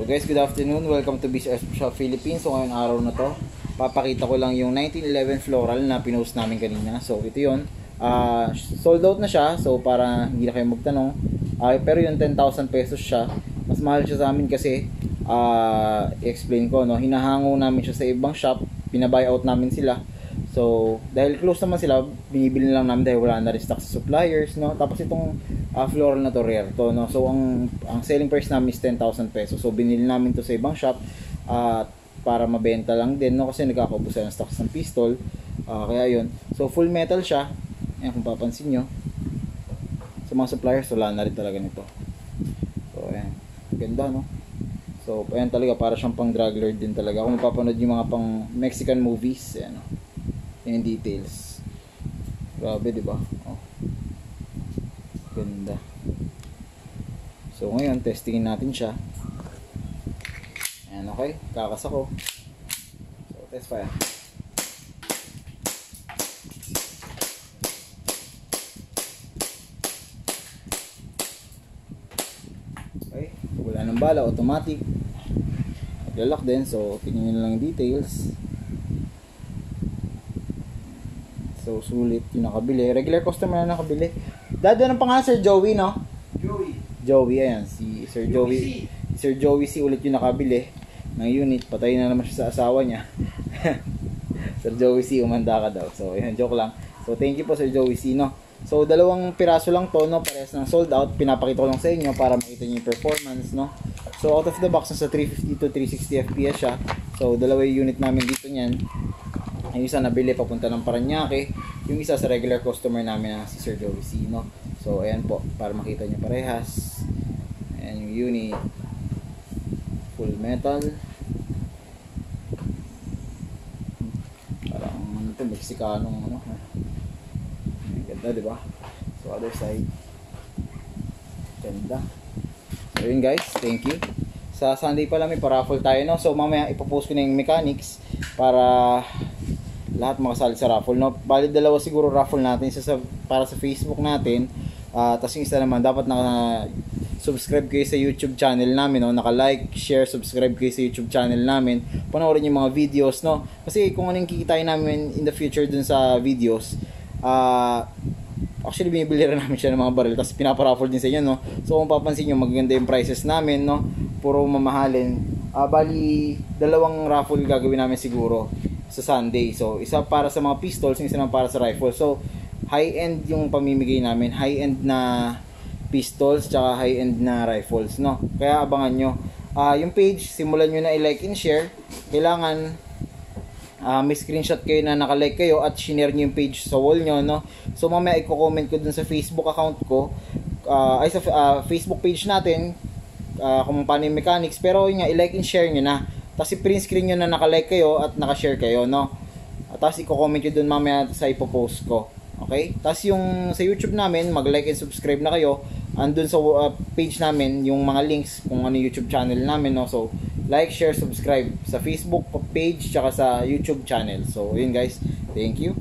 So guys, good afternoon. Welcome to BCS Shop Philippines. So ngayong araw na to, papakita ko lang yung 1911 floral na pinost namin kanina. So ito yun. Ah, sold out na siya. So para hindi na kayo magtanong. Ah, pero yung 10,000 pesos siya. Mas mahal siya sa amin kasi ah, i-explain ko no. Hinahango namin siya sa ibang shop. Pinabuy out namin sila. So, dahil close naman sila, binibili lang namin dahil wala na rin stock sa suppliers, no? Tapos itong uh, floral na to rare to, no? So, ang ang selling price namin is 10,000 pesos. So, binili namin to sa ibang shop at para mabenta lang din, no? Kasi nagkakaubos ng stock ng pistol. Ah, kaya yun. So, full metal siya. Ayan, kung papansin nyo. Sa mga suppliers, wala na rin talaga nito. So, ayan. Ganda, no? So, ayan talaga, para siyang pang drug lord din talaga. Kung mapapanood yung mga pang Mexican movies, ayan, no? Yung details. Grabe, di ba? Oh. Ganda. So, ngayon, testingin natin siya. Ayan, okay. Kakas ako. So, test fire. Okay. Wala ng bala, automatic. Naglalak din. So, tingnan nyo lang details. So, sulit yung nakabili. Regular customer na nakabili. Dado ng pangalan, Sir Joey, no? Joey. Joey, ayan. Si Sir Joey. Joey Sir Joey si ulit yung nakabili ng unit. Patay na naman siya sa asawa niya. Sir Joey C, umanda ka daw. So, ayan, joke lang. So, thank you po Sir Joey C, no? So, dalawang piraso lang to, no? Parehas ng sold out. Pinapakita ko lang sa inyo para makita niyo yung performance, no? So, out of the box, nasa 350 to 360 FPS siya. So, dalawa yung unit namin dito niyan. Yung isa nabili papunta ng Paranaque. Yung isa sa regular customer namin na si Sir Joey C, no? So, ayan po, para makita niyo parehas. Ayan yung unit. Full metal. Parang ano to, Mexicanong ano. Ang ganda, di ba? So, other side. Ganda. So, yun guys, thank you. Sa Sunday pala may paraffle tayo, no? So, mamaya ipopost ko na yung mechanics para lahat makasali sa raffle, no? Bali, dalawa siguro raffle natin. Isa sa, para sa Facebook natin. Uh, Tapos yung isa naman, dapat na subscribe kayo sa YouTube channel namin, no? Naka-like, share, subscribe kayo sa YouTube channel namin. Panoorin yung mga videos, no? Kasi kung anong kikitain namin in the future dun sa videos, ah, uh, actually binibili rin namin siya ng mga baril tapos pinaparaffle din sa inyo no so kung papansin nyo magaganda yung prices namin no puro mamahalin uh, bali dalawang raffle gagawin namin siguro sa Sunday. So isa para sa mga pistols isa naman para sa rifle. So high end yung pamimigay namin. High end na pistols tsaka high end na rifles no? Kaya abangan nyo. Uh, yung page simulan nyo na i-like and share. Kailangan uh, may screenshot kayo na nakalike kayo at shinare nyo yung page sa wall nyo, no? So, mamaya i-comment ko dun sa Facebook account ko, uh, ay sa uh, Facebook page natin, uh, kung paano yung mechanics, pero yun nga, i-like and share nyo na. Tapos i-print screen nyo na nakalike kayo at nakashare kayo, no? At tapos i-comment nyo dun mamaya sa ipopost ko. Okay? Tapos yung sa YouTube namin, mag-like and subscribe na kayo. Andun sa uh, page namin, yung mga links kung ano YouTube channel namin, no? So, like, share, subscribe sa Facebook page tsaka sa YouTube channel. So, yun guys. Thank you.